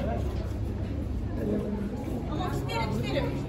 もう来てる来てる